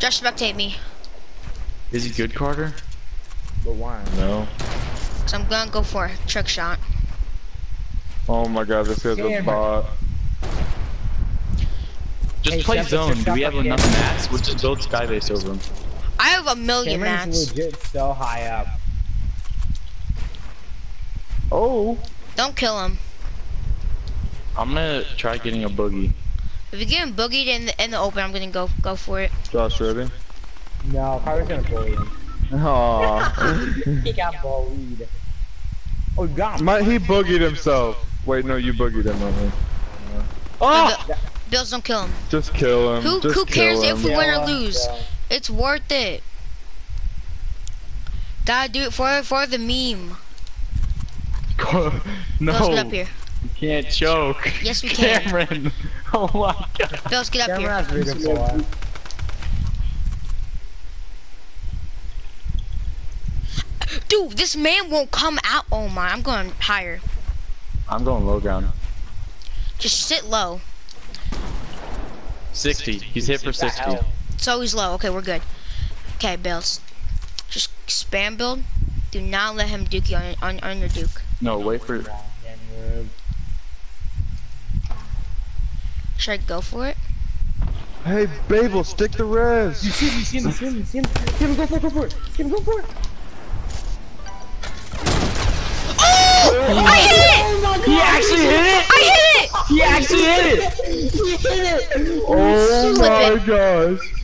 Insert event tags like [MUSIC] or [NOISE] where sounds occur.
Just spectate me. Is he good, Carter? But why? No. Cause I'm gonna go for a trick shot. Oh my god, this guy's a Cameron. bot. Just Hey, play zone. Do we have enough Cameron. mats? We'll just build skybase over him. I have a million Cameron's mats. legit so high up. Oh! Don't kill him. I'm gonna try getting a boogie. If you get him boogied in the, in the open, I'm gonna go go for it. Josh, ready? No, Carter's gonna bully him. Aww. he got bullied. Oh, god. My, he boogied himself. Wait, no, you boogied him, I think. Oh! Bill- Bills, don't kill him. Just kill him. Who- Just who cares kill if him. we win or lose? kill him. It's worth it. Gotta do it for for the meme. [LAUGHS] no. Bills, get up here. You can't choke. Yes, we can. Cameron. [LAUGHS] Oh my god. Bills, get up Cameron here. has Rita. Dude, this man won't come out. Oh my, I'm going higher. I'm going low ground. Just sit low. 60. He's hit for 60. hell? It's always low. Okay, we're good. Okay, Bills. Just spam build. Do not let him duke you on, on, on your duke. No, wait for. Should I go for it? Hey, Babel, stick the res. You see him, you see him, you see him, you see him. See him, go for it, go for it. See him, go for it. Oh! I hit it! Oh he actually hit it! I hit it! He actually hit it! he hit it! Oh my it. gosh.